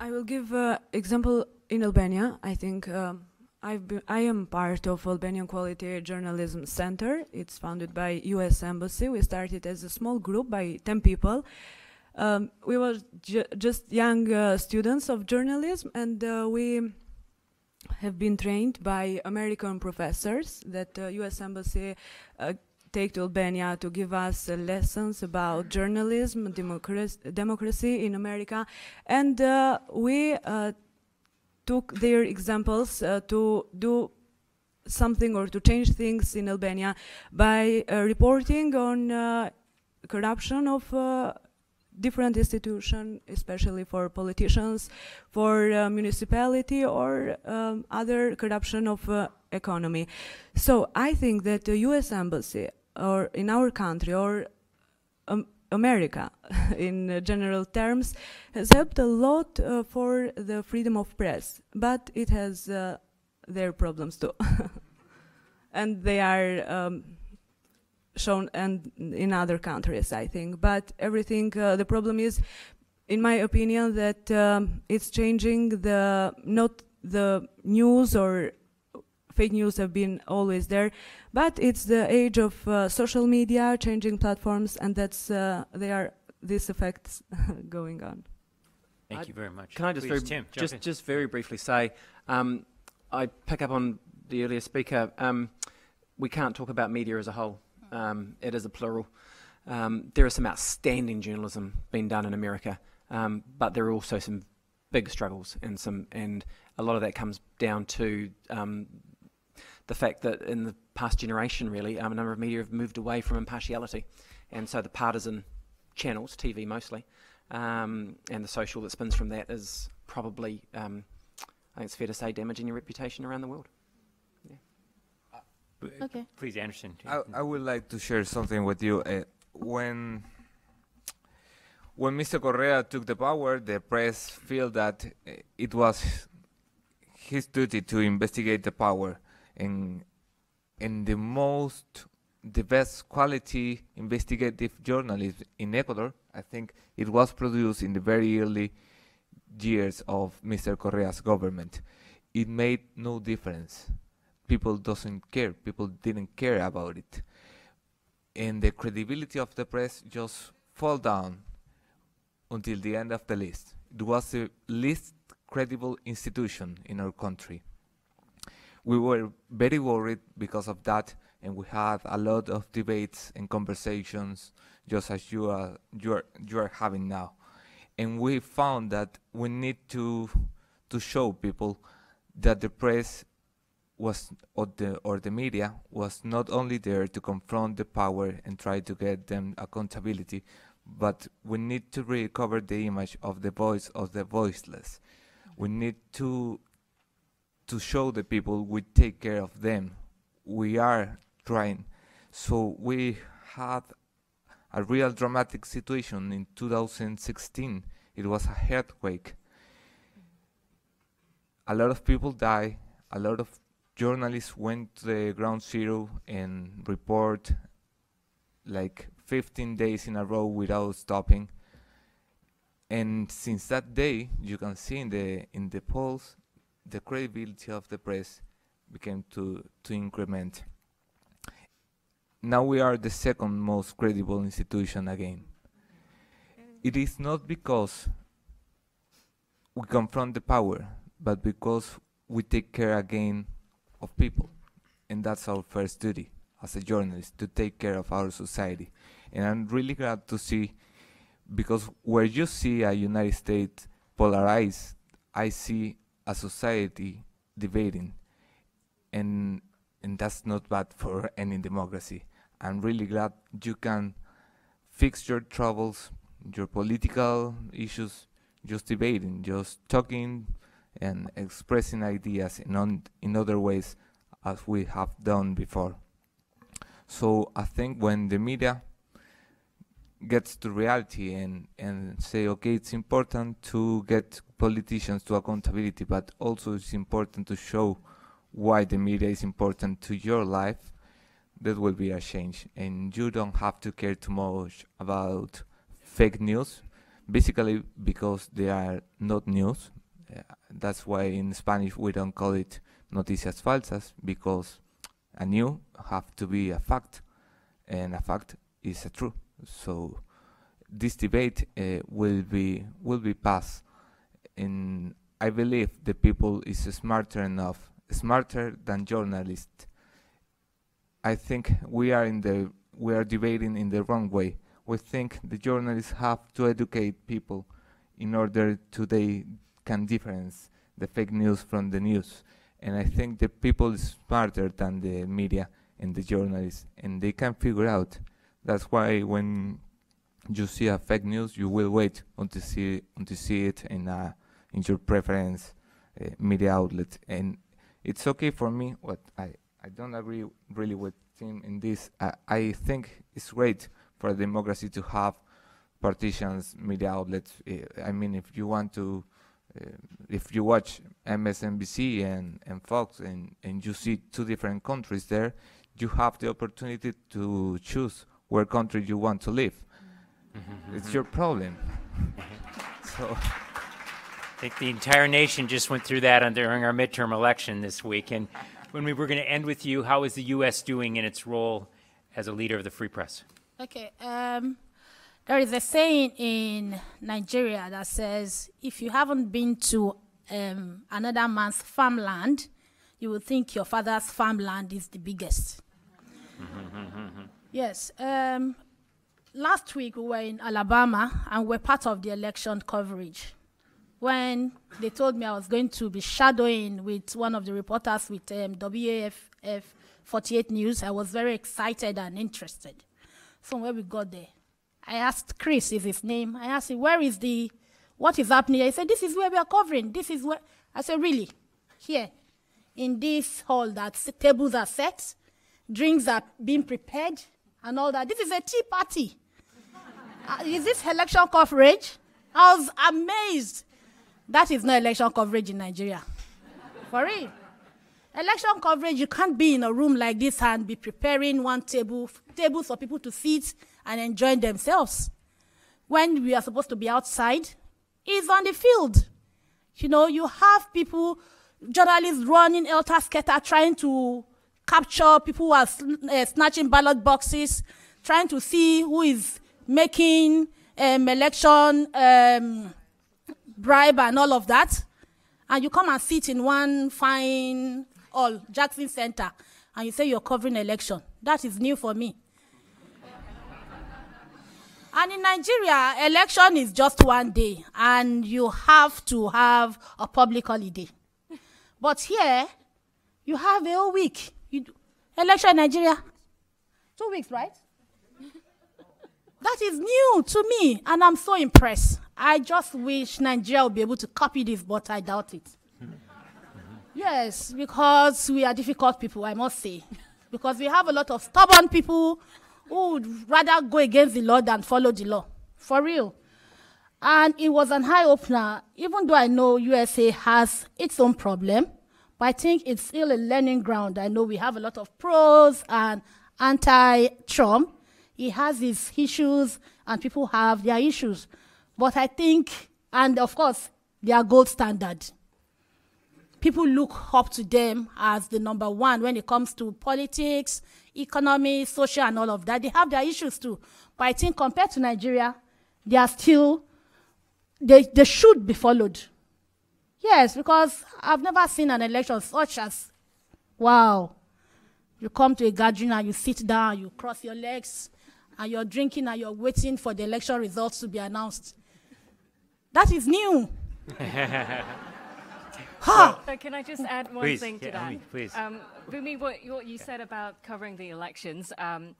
I will give uh, example in Albania. I think um, I've been, I am part of Albanian Quality Journalism Center. It's founded by U.S. Embassy. We started as a small group by 10 people. Um, we were ju- just young uh, students of journalism, and uh, we have been trained by American professors that uh, U.S. Embassy uh, take to Albania to give us uh, lessons about journalism, democracy, democracy in America, and uh, we uh, took their examples uh, to do something or to change things in Albania by uh, reporting on uh, corruption of different institutions, especially for politicians, for uh, municipality or um, other corruption of uh, economy. So I think that the U.S. embassy, or in our country, or America, *laughs* in uh, general terms, has helped a lot uh, for the freedom of press, but it has uh, their problems too, *laughs* and they are. Um, shown and in other countries, I think. But everything, uh, the problem is, in my opinion, that um, it's changing the not the news or fake news have been always there, but it's the age of uh, social media, changing platforms, and that's uh, there are these effects *laughs* going on. Thank I- you very much. Can I just Please, very, Tim, just in. just very briefly say, um, I pick up on the earlier speaker. Um, we can't talk about media as a whole. Um, it is a plural. Um, there is some outstanding journalism being done in America. Um, but there are also some big struggles and some, and a lot of that comes down to um, the fact that in the past generation, really, um, a number of media have moved away from impartiality, and so the partisan channels, TV mostly, um, and the social that spins from that is probably, um, I think it's fair to say, damaging your reputation around the world. B- Okay. Please, Andersson. I, I would like to share something with you. Uh, when when Mr. Correa took the power, the press felt that uh, it was his duty to investigate the power, and the most the best quality investigative journalism in Ecuador, I think it was produced in the very early years of Mr. Correa's government. It made no difference. People doesn't care. People didn't care about it. And the credibility of the press just fall down until the end of the list. It was the least credible institution in our country we were very worried because of that and we had a lot of debates and conversations just as you are you are, you are having now and we found that we need to to show people that the press was or the or the media was not only there to confront the power and try to get them accountability, but we need to recover the image of the voice of the voiceless. We need to to show the people we take care of them. We are trying. So we had a real dramatic situation in 2016. It was a earthquake. A lot of people died. A lot of journalists went to the ground zero and report like 15 days in a row without stopping. And since that day, you can see in the in the polls, the credibility of the press became to to increment. Now we are the second most credible institution again. It is not because we confront the power, but because we take care again of people. And that's our first duty as a journalist to take care of our society. And I'm really glad to see because where you see a United States polarized, I see a society debating. And and that's not bad for any democracy. I'm really glad you can fix your troubles, your political issues, just debating, just talking and expressing ideas in, on, in other ways as we have done before. So I think when the media gets to reality and, and say, okay, it's important to get politicians to accountability, but also it's important to show why the media is important to your life, that will be a change. And you don't have to care too much about fake news, basically because they are not news. Uh, that's why in Spanish we don't call it noticias falsas because a new have to be a fact, and a fact is a true. So this debate uh, will be will be passed, and I believe the people is smarter enough, smarter than journalists. I think we are in the we are debating in the wrong way. We think the journalists have to educate people in order to they can difference the fake news from the news. And I think the people is smarter than the media and the journalists, and they can figure out. That's why when you see a fake news, you will wait until see until see it in a in your preference uh, media outlet. And it's okay for me. What I I don't agree really with Tim in this. I, I think it's great for a democracy to have partitions media outlets. I mean, if you want to uh, if you watch MSNBC and, and Fox and, and you see two different countries there, you have the opportunity to choose where country you want to live. It's your problem. *laughs* so I think the entire nation just went through that during our midterm election this week. And when we were going to end with you, how is the U.S. doing in its role as a leader of the free press? Okay. Um, there is a saying in Nigeria that says, if you haven't been to um, another man's farmland, you will think your father's farmland is the biggest. *laughs* yes. Um, last week we were in Alabama and we're part of the election coverage. When they told me I was going to be shadowing with one of the reporters with um, WAFF 48 News, I was very excited and interested. So when we got there, I asked Chris, is his name. I asked him, where is the, what is happening? He said, this is where we are covering. This is where. I said, really? Here, in this hall, that tables are set, drinks are being prepared, and all that. This is a tea party. *laughs* Uh, is this election coverage? I was amazed. That is not election coverage in Nigeria. For real. Election coverage, you can't be in a room like this and be preparing one table, tables for people to sit and enjoy themselves. When we are supposed to be outside, is on the field. You know, you have people, journalists running elter skelter, trying to capture people who are sn- uh, snatching ballot boxes, trying to see who is making um, election um, bribe and all of that. And you come and sit in one fine hall, Jackson Center, and you say you're covering election. That is new for me. And in Nigeria, election is just one day, and you have to have a public holiday. But here, you have a whole week. You do, election in Nigeria, two weeks, right? *laughs* That is new to me, and I'm so impressed. I just wish Nigeria would be able to copy this, but I doubt it. yes, because we are difficult people, I must say. Because we have a lot of stubborn people who would rather go against the law than follow the law. For real. And it was an eye opener, even though I know USA has its own problem, but I think it's still a learning ground. I know we have a lot of pros and anti Trump. He has his issues, and people have their issues. But I think, and of course, they are gold standard. People look up to them as the number one when it comes to politics, economy, social, and all of that. They have their issues too. But I think compared to Nigeria, they are still, they, they should be followed. Yes, because I've never seen an election such as, wow, you come to a gathering and you sit down, you cross your legs, and you're drinking and you're waiting for the election results to be announced. That is new. *laughs* ha! But can I just add one Please, thing to yeah, that? Elmy, please. Um, Bunmi, what, you- what you said about covering the elections, um,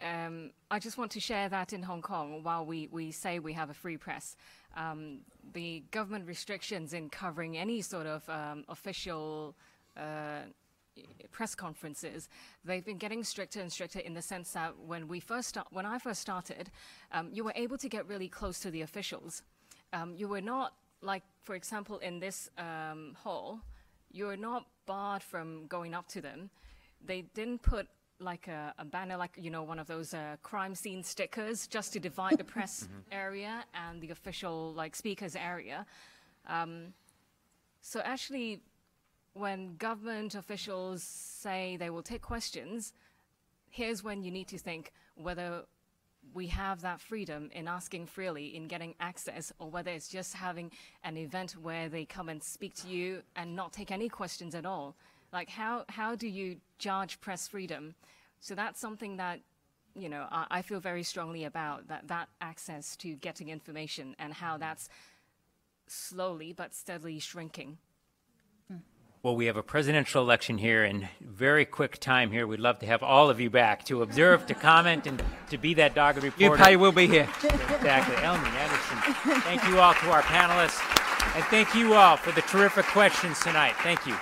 um, I just want to share that in Hong Kong while we, we say we have a free press. Um, the government restrictions in covering any sort of um, official uh, press conferences, they've been getting stricter and stricter in the sense that when we first start, when I first started, um, you were able to get really close to the officials. Um, you were not like, for example, in this um, hall, you're not barred from going up to them. They didn't put like a, a banner, like you know, one of those uh, crime scene stickers, just to divide the *laughs* press area and the official like speakers area. Um, so actually, when government officials say they will take questions, here's when you need to think whether we have that freedom in asking freely, in getting access, or whether it's just having an event where they come and speak to you and not take any questions at all. Like, how, how do you judge press freedom? So that's something that, you know, I, I feel very strongly about, that, that access to getting information and how that's slowly but steadily shrinking. Well, we have a presidential election here in very quick time here. We'd love to have all of you back to observe, to comment, and to be that You reporter. pay, we'll be here. Exactly. Elmy Andersson. Thank you all to our panelists. And thank you all for the terrific questions tonight. Thank you.